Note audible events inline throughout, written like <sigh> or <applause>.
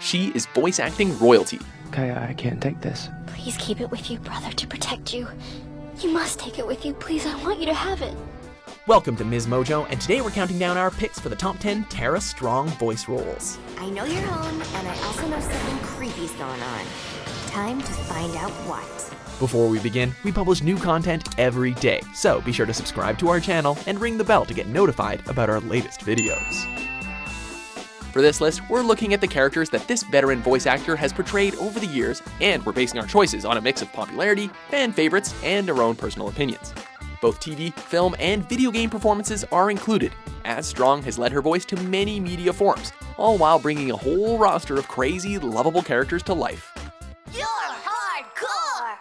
She is voice acting royalty. Kaya, I can't take this. Please keep it with you, brother, to protect you. You must take it with you, please. I want you to have it. Welcome to Ms. Mojo, and today we're counting down our picks for the top 10 Tara Strong voice roles. I know you're home, and I also know something creepy's going on. Time to find out what. Before we begin, we publish new content every day, so be sure to subscribe to our channel and ring the bell to get notified about our latest videos. For this list, we're looking at the characters that this veteran voice actor has portrayed over the years, and we're basing our choices on a mix of popularity, fan favorites, and our own personal opinions. Both TV, film, and video game performances are included, as Strong has led her voice to many media forms, all while bringing a whole roster of crazy, lovable characters to life. You're hardcore!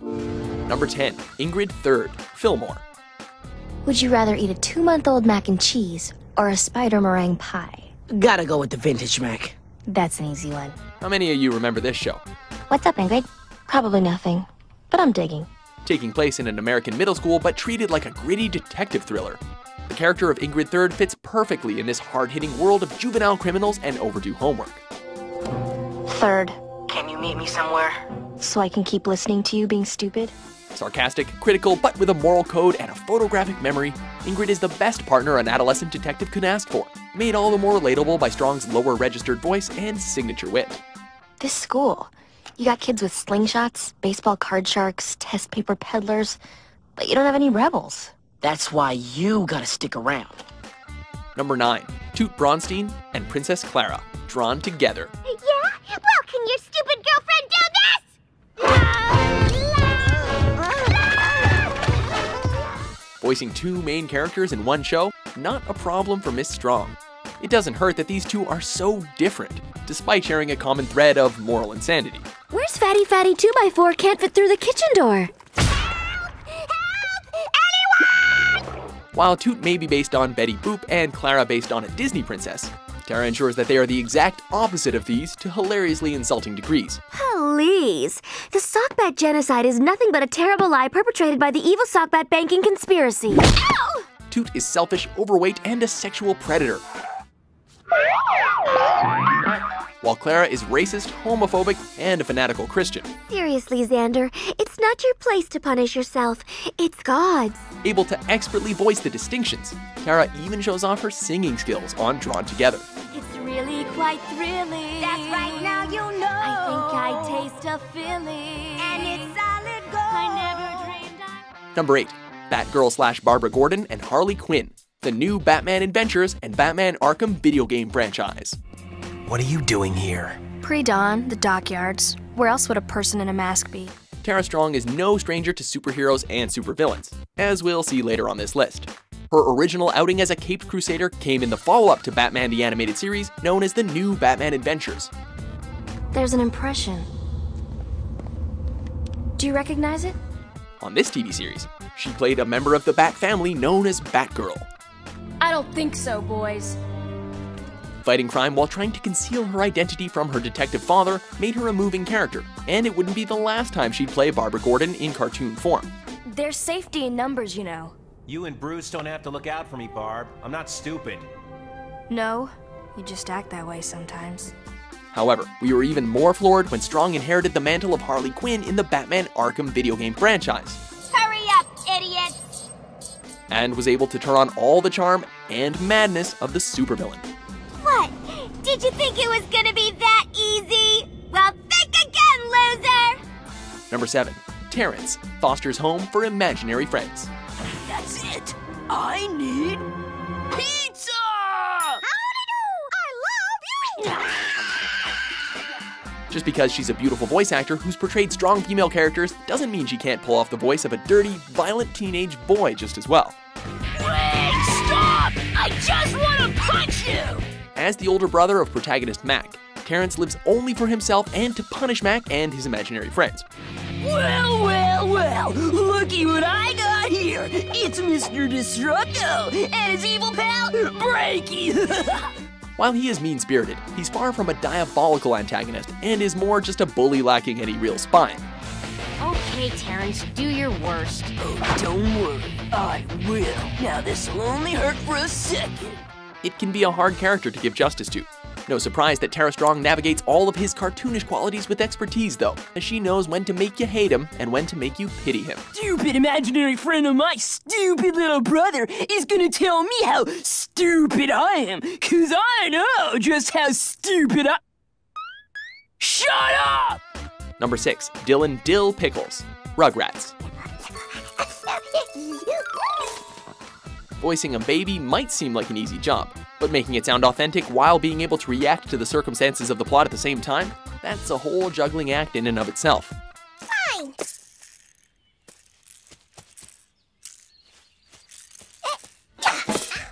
<laughs> Number 10, Ingrid Third, Fillmore. Would you rather eat a two month old mac and cheese or a spider meringue pie? Gotta go with the vintage Mac. That's an easy one. How many of you remember this show? What's up, Ingrid? Probably nothing, but I'm digging. Taking place in an American middle school, but treated like a gritty detective thriller. The character of Ingrid Third fits perfectly in this hard hitting world of juvenile criminals and overdue homework. Third, Can you meet me somewhere? so I can keep listening to you being stupid? Sarcastic, critical, but with a moral code and a photographic memory, Ingrid is the best partner an adolescent detective could ask for, made all the more relatable by Strong's lower registered voice and signature wit. This school. You got kids with slingshots, baseball card sharks, test paper peddlers, but you don't have any rebels. That's why you gotta stick around. Number 9. Toot Braunstein and Princess Clara, drawn together. Yeah? Well, can your stupid girlfriend Voicing two main characters in one show, not a problem for Miss Strong. It doesn't hurt that these two are so different, despite sharing a common thread of moral insanity. Where's Fatty Fatty 2x4 can't fit through the kitchen door? Help! Help anyone! While Toot may be based on Betty Boop and Clara based on a Disney princess, Tara ensures that they are the exact opposite of these to hilariously insulting degrees. Please. The Sockbat genocide is nothing but a terrible lie perpetrated by the evil Sockbat banking conspiracy. Ow! Toot is selfish, overweight, and a sexual predator. While Clara is racist, homophobic, and a fanatical Christian, Seriously, Xandir, it's not your place to punish yourself. It's God's. able to expertly voice the distinctions. Clara even shows off her singing skills on Drawn Together. It's really quite thrilling. That's right, now you know. I think I oh. taste a feeling. And it's solid gold. I never dreamed I... Number 8. Batgirl slash Barbara Gordon and Harley Quinn, the new Batman Adventures and Batman Arkham video game franchise. What are you doing here? Pre dawn, the dockyards. Where else would a person in a mask be? Tara Strong is no stranger to superheroes and supervillains, as we'll see later on this list. Her original outing as a Caped Crusader came in the follow up to Batman the Animated Series, known as the New Batman Adventures. There's an impression. Do you recognize it? On this TV series, she played a member of the Bat family known as Batgirl, I don't think so, boys. Fighting crime while trying to conceal her identity from her detective father made her a moving character, and it wouldn't be the last time she'd play Barbara Gordon in cartoon form. There's safety in numbers, you know. You and Bruce don't have to look out for me, Barb. I'm not stupid. No, you just act that way sometimes. However, we were even more floored when Strong inherited the mantle of Harley Quinn in the Batman Arkham video game franchise, Hurry up, idiot. and was able to turn on all the charm and madness of the supervillain. What? Did you think it was gonna be that easy? Well, think again, loser! Number 7. Terrence, Foster's home for imaginary friends. That's it. I need pizza! Just because she's a beautiful voice actor who's portrayed strong female characters doesn't mean she can't pull off the voice of a dirty, violent teenage boy just as well. Stop! I just wanna punch you! As the older brother of protagonist Mac, Terrence lives only for himself and to punish Mac and his imaginary friends. Well, well, well, looky what I got here. It's Mr. Destructo and his evil pal, Breaky. <laughs> While he is mean spirited, he's far from a diabolical antagonist and is more just a bully lacking any real spine. Okay, Terrence, do your worst. oh, don't worry, I will. Now this'll only hurt for a second. It can be a hard character to give justice to. No surprise that Tara Strong navigates all of his cartoonish qualities with expertise, though, as she knows when to make you hate him and when to make you pity him. Stupid imaginary friend of my stupid little brother is gonna tell me how stupid I am, cause I know just how stupid I. Shut up! Number 6. Dylan Dill Pickles. Rugrats. <laughs> Voicing a baby might seem like an easy job, but making it sound authentic while being able to react to the circumstances of the plot at the same time, that's a whole juggling act in and of itself. Fine.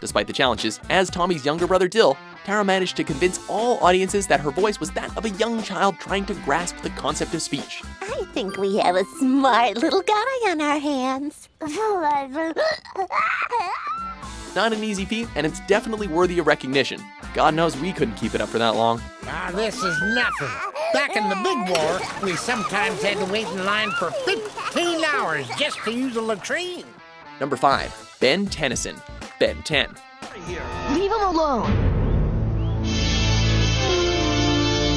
Despite the challenges, as Tommy's younger brother Dill, Tara managed to convince all audiences that her voice was that of a young child trying to grasp the concept of speech. I think we have a smart little guy on our hands. <laughs> Not an easy feat, and it's definitely worthy of recognition. God knows we couldn't keep it up for that long. Ah, this is nothing. Back in the big war, we sometimes had to wait in line for 15 hours just to use a latrine. Number 5. Ben Tennyson. Ben 10. Leave him alone!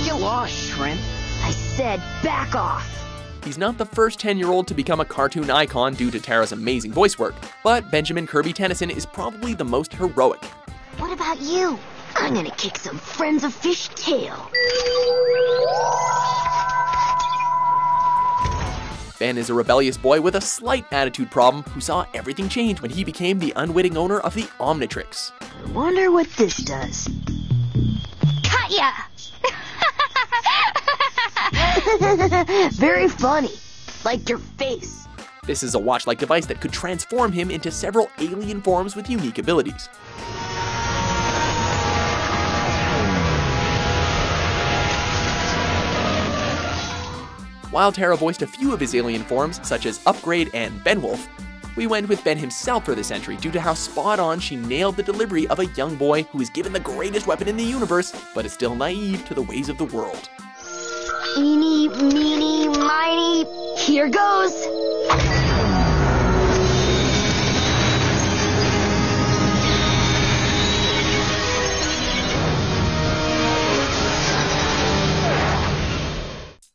Get lost, shrimp. I said back off! He's not the first 10 year old to become a cartoon icon due to Tara's amazing voice work, but Benjamin Kirby Tennyson is probably the most heroic. What about you? I'm gonna kick some friends of fish tail. Ben is a rebellious boy with a slight attitude problem who saw everything change when he became the unwitting owner of the Omnitrix. I Wonder what this does. Cut ya! <laughs> Very funny. Like your face. This is a watch like device that could transform him into several alien forms with unique abilities. While Tara voiced a few of his alien forms, such as Upgrade and Benwolf, we went with Ben himself for this entry due to how spot on she nailed the delivery of a young boy who is given the greatest weapon in the universe, but is still naive to the ways of the world. Here goes!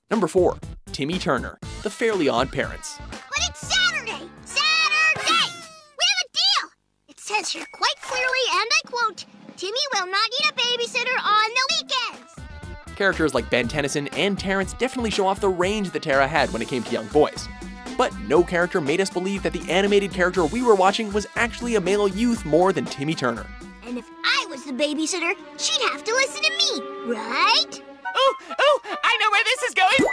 Number 4. Timmy Turner, The Fairly Odd Parents. But it's Saturday! Saturday! We have a deal! It says here quite clearly, and I quote, Timmy will not need a babysitter on the weekends! Characters like Ben Tennyson and Terrence definitely show off the range that Tara had when it came to young boys. But no character made us believe that the animated character we were watching was actually a male youth more than Timmy Turner. And if I was the babysitter, she'd have to listen to me, right? Oh, oh, I know where this is going!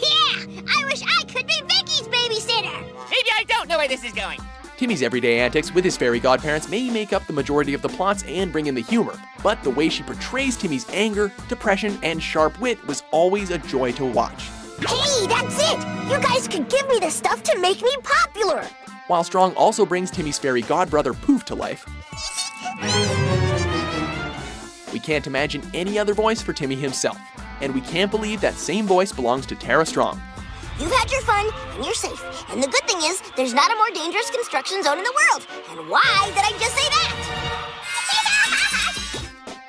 Yeah! I wish I could be Vicky's babysitter! Maybe I don't know where this is going. Timmy's everyday antics with his fairy godparents may make up the majority of the plots and bring in the humor, but the way she portrays Timmy's anger, depression, and sharp wit was always a joy to watch. Hey, that's it! You guys could give me the stuff to make me popular! While Strong also brings Timmy's fairy godbrother Poof to life, we can't imagine any other voice for Timmy himself, and we can't believe that same voice belongs to Tara Strong. You've had your fun, and you're safe. And the good thing is, there's not a more dangerous construction zone in the world. And why did I just say that?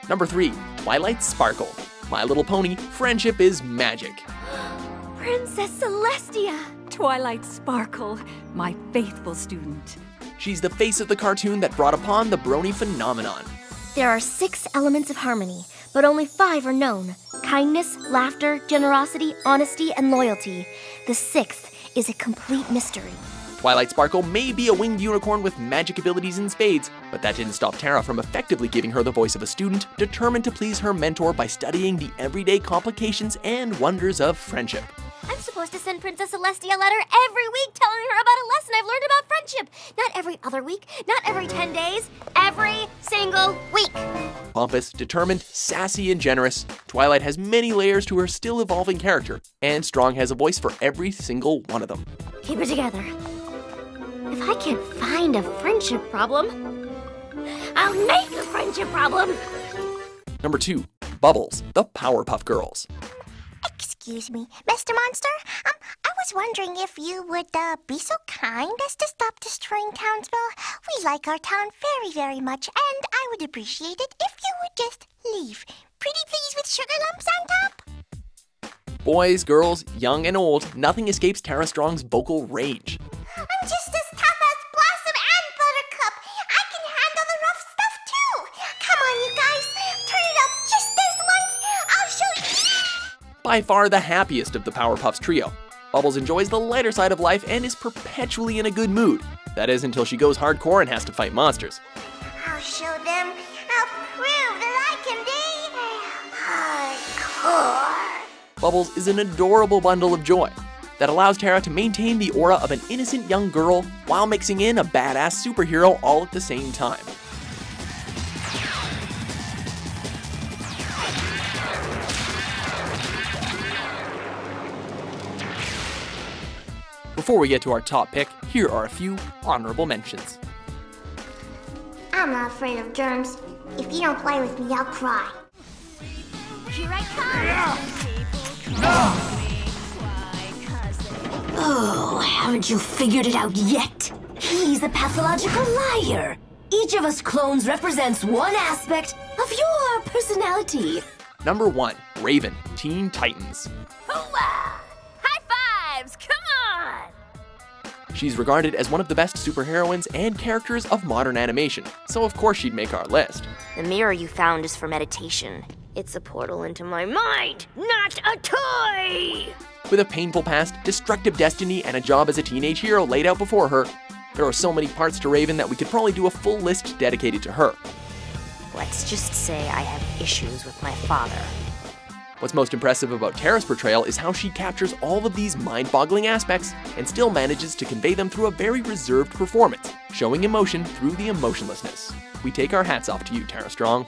<laughs> Number 3. Twilight Sparkle. My Little Pony, Friendship is Magic. <gasps> Princess Celestia, Twilight Sparkle, my faithful student. She's the face of the cartoon that brought upon the brony phenomenon. There are six elements of harmony, but only five are known kindness, laughter, generosity, honesty, and loyalty. The sixth is a complete mystery. Twilight Sparkle may be a winged unicorn with magic abilities in spades, but that didn't stop Tara from effectively giving her the voice of a student determined to please her mentor by studying the everyday complications and wonders of friendship. I'm supposed to send Princess Celestia a letter every week telling her about a lesson I've learned about friendship. Not every other week, not every 10 days, every single week. Pompous, determined, sassy, and generous, Twilight has many layers to her still evolving character, and Strong has a voice for every single one of them. Keep it together. If I can't find a friendship problem, I'll make a friendship problem. Number 2. Bubbles, the Powerpuff Girls. Excuse me, Mr. Monster? Um, I was wondering if you would uh, be so kind as to stop destroying Townsville. We like our town very, very much, and I would appreciate it if you would just leave. Pretty please with sugar lumps on top? Boys, girls, young and old, nothing escapes Tara Strong's vocal rage. By far the happiest of the Powerpuffs trio, Bubbles enjoys the lighter side of life and is perpetually in a good mood. That is until she goes hardcore and has to fight monsters. I'll show them. I'll prove that I can be hardcore. Bubbles is an adorable bundle of joy that allows Tara to maintain the aura of an innocent young girl while mixing in a badass superhero all at the same time. Before we get to our top pick, here are a few honorable mentions. I'm not afraid of germs. If you don't play with me, I'll cry. Here I come! Oh, haven't you figured it out yet? He's a pathological liar. Each of us clones represents one aspect of your personality. Number 1, Raven, Teen Titans. Hooah! She's regarded as one of the best superheroines and characters of modern animation, so of course she'd make our list. The mirror you found is for meditation. It's a portal into my mind, not a toy! With a painful past, destructive destiny, and a job as a teenage hero laid out before her, there are so many parts to Raven that we could probably do a full list dedicated to her. Let's just say I have issues with my father. What's most impressive about Tara's portrayal is how she captures all of these mind boggling aspects and still manages to convey them through a very reserved performance, showing emotion through the emotionlessness. We take our hats off to you, Tara Strong.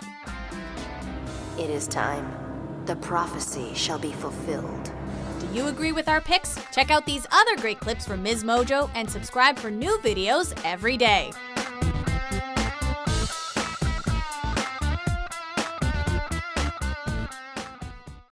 It is time. The prophecy shall be fulfilled. Do you agree with our picks? Check out these other great clips from Ms. Mojo and subscribe for new videos every day.